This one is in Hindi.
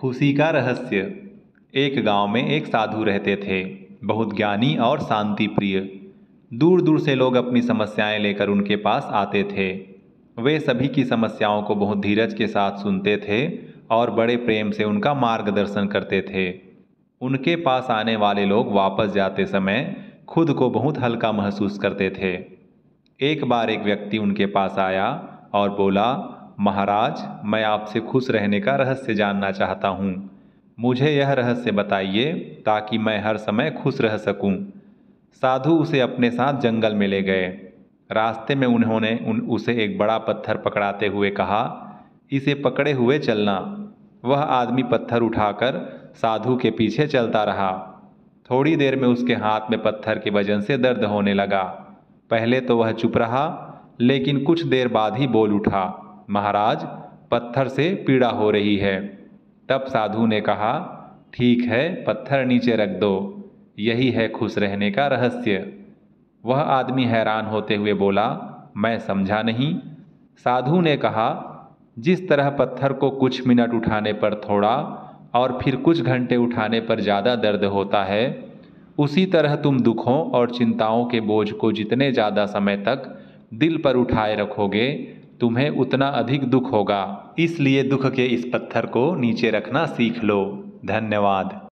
खुशी का रहस्य। एक गाँव में एक साधु रहते थे। बहुत ज्ञानी और शांति प्रिय दूर दूर से लोग अपनी समस्याएँ लेकर उनके पास आते थे। वे सभी की समस्याओं को बहुत धीरज के साथ सुनते थे और बड़े प्रेम से उनका मार्गदर्शन करते थे। उनके पास आने वाले लोग वापस जाते समय खुद को बहुत हल्का महसूस करते थे। एक बार एक व्यक्ति उनके पास आया और बोला महाराज, मैं आपसे खुश रहने का रहस्य जानना चाहता हूँ। मुझे यह रहस्य बताइए, ताकि मैं हर समय खुश रह सकूँ। साधु उसे अपने साथ जंगल में ले गए। रास्ते में उन्होंने उन, उसे एक बड़ा पत्थर पकड़ाते हुए कहा, इसे पकड़े हुए चलना। वह आदमी पत्थर उठाकर साधु के पीछे चलता रहा। थोड़ी देर में उसके हाथ में पत्थर के वज़न से दर्द होने लगा। पहले तो वह चुप रहा, लेकिन कुछ देर बाद ही बोल उठा। महाराज, पत्थर से पीड़ा हो रही है। तब साधु ने कहा, ठीक है, पत्थर नीचे रख दो। यही है खुश रहने का रहस्य। वह आदमी हैरान होते हुए बोला, मैं समझा नहीं। साधु ने कहा, जिस तरह पत्थर को कुछ मिनट उठाने पर थोड़ा और फिर कुछ घंटे उठाने पर ज़्यादा दर्द होता है, उसी तरह तुम दुखों और चिंताओं के बोझ को जितने ज़्यादा समय तक दिल पर उठाए रखोगे तुम्हें उतना अधिक दुख होगा, इसलिए दुख के इस पत्थर को नीचे रखना सीख लो। धन्यवाद।